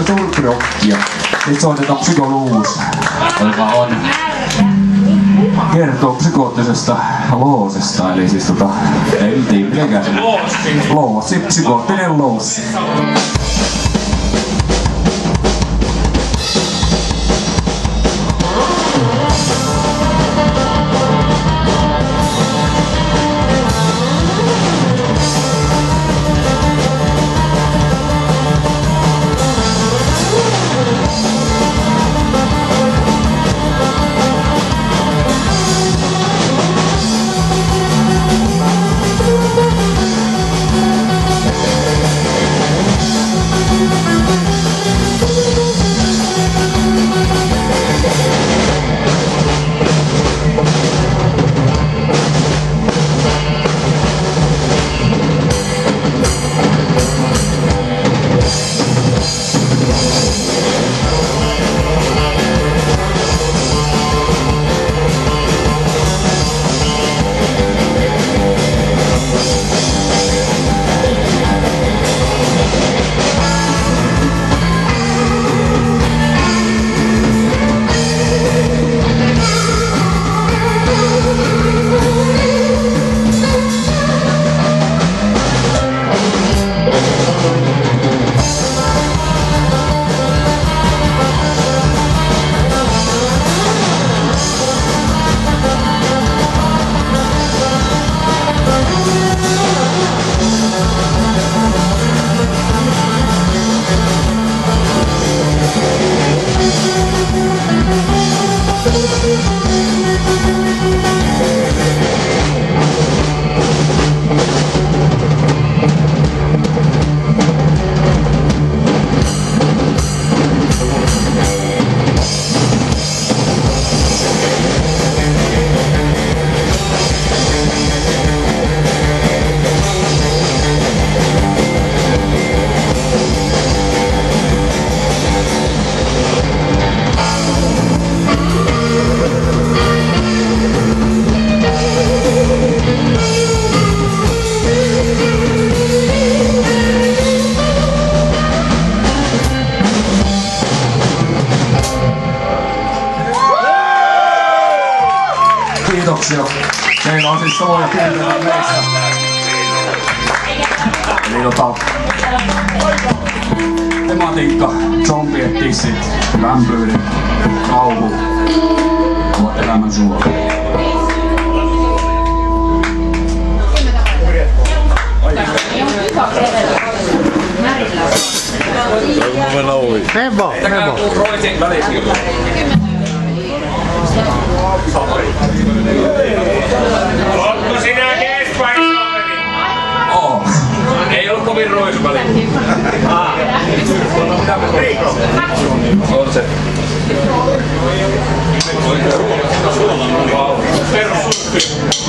Soitellaan tämmöistä sulkurokkia. Nyt soitetaan psykoluus. Joka on kertoo psykoottisesta loosesta, eli siis tota, ei tiedä mitenkään se... Loossi. Loossi, psykoottinen loossi. Kiitoksia. Meillä on siis samoja tunteita meissä. Eli tota, tematiikka, zombien tissit, lämpöyden, kauhu, ovat elämän suola. Mene vaan, mene Sopri. Otto sinä kespäin sopri? Oo. Ei ollut kovin ruisuväli. Ah. Riikko. On se. Perusuppi.